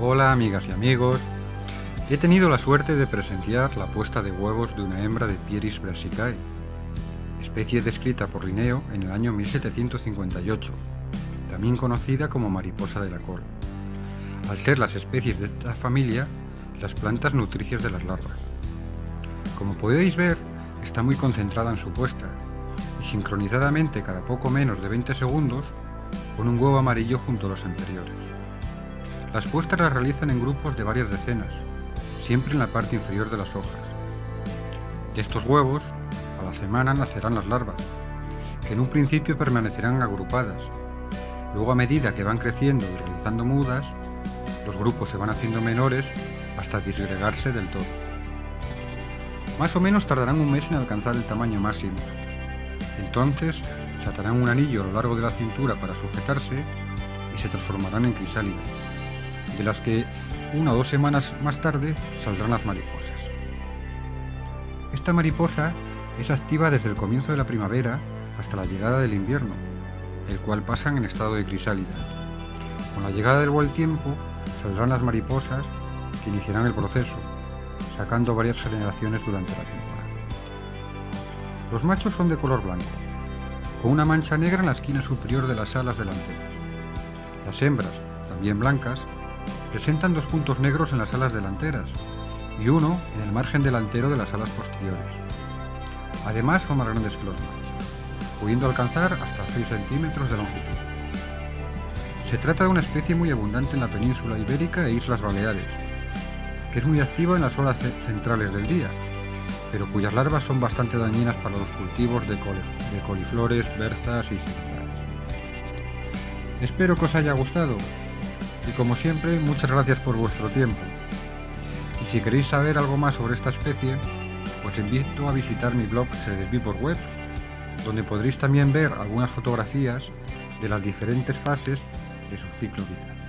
Hola amigas y amigos. He tenido la suerte de presenciar la puesta de huevos de una hembra de Pieris brassicae, especie descrita por Linneo en el año 1758, también conocida como mariposa de la col. Al ser las especies de esta familia, las plantas nutricias de las larvas. Como podéis ver, está muy concentrada en su puesta y sincronizadamente cada poco menos de 20 segundos con un huevo amarillo junto a los anteriores. Las puestas las realizan en grupos de varias decenas, siempre en la parte inferior de las hojas. De estos huevos, a la semana nacerán las larvas, que en un principio permanecerán agrupadas. Luego a medida que van creciendo y realizando mudas, los grupos se van haciendo menores hasta disgregarse del todo. Más o menos tardarán un mes en alcanzar el tamaño máximo. Entonces se atarán un anillo a lo largo de la cintura para sujetarse y se transformarán en crisálidas de las que una o dos semanas más tarde saldrán las mariposas. Esta mariposa es activa desde el comienzo de la primavera hasta la llegada del invierno, el cual pasan en estado de crisálida. Con la llegada del buen tiempo saldrán las mariposas que iniciarán el proceso, sacando varias generaciones durante la temporada. Los machos son de color blanco, con una mancha negra en la esquina superior de las alas delanteras. Las hembras, también blancas, presentan dos puntos negros en las alas delanteras y uno en el margen delantero de las alas posteriores. Además son más grandes que los machos, pudiendo alcanzar hasta 6 centímetros de longitud. Se trata de una especie muy abundante en la península ibérica e Islas Baleares, que es muy activa en las horas centrales del día, pero cuyas larvas son bastante dañinas para los cultivos de, coliflores, berzas y cereales. Espero que os haya gustado y como siempre, muchas gracias por vuestro tiempo. Y si queréis saber algo más sobre esta especie, os invito a visitar mi blog por Web, donde podréis también ver algunas fotografías de las diferentes fases de su ciclo vital.